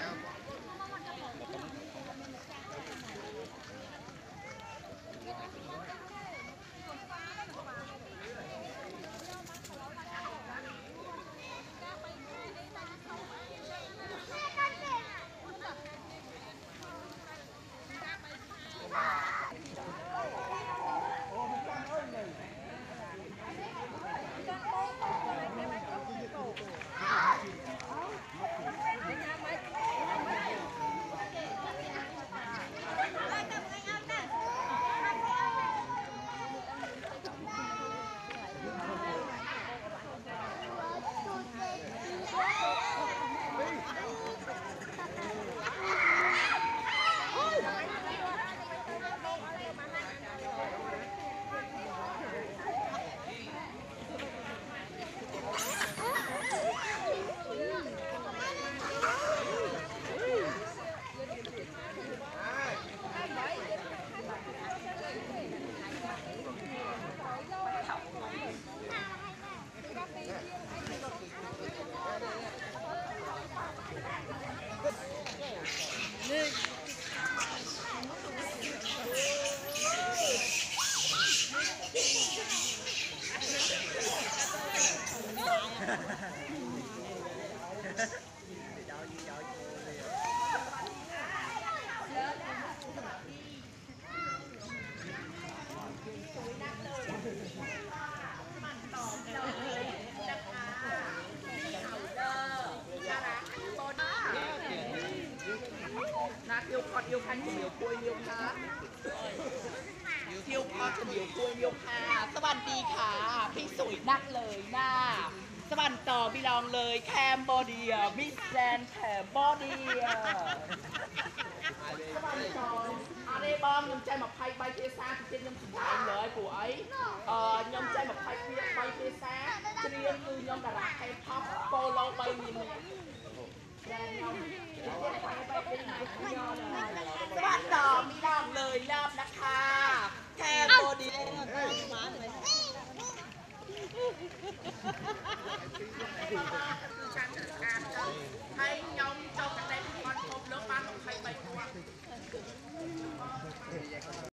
down. Kéo kéo nó kéo นะเที่ยวพอดเที่ยวคันเที่ยวคุยเที่ยวพาเที่ยวพอดเที่ยวคุยเที่ยวพาสวัสดีค่ะพี่สวยนักเลยนะ สวัสดีต่อพี่รองเลยแคมโบเดียมิสแลนด์แคมโบเดียสวัสดีต่ออะไรบ้างខ្ញុំចែក20ใบភាសាពីខ្ញុំសម្ដែងលើព្រោះអីអឺខ្ញុំចែក20ใบភាសាច្រៀងគឺខ្ញុំតារា K-pop Polo 3មាននេះខ្ញុំសวัสดีต่อมีรอบเลยรอบนะคะแคมโบเดีย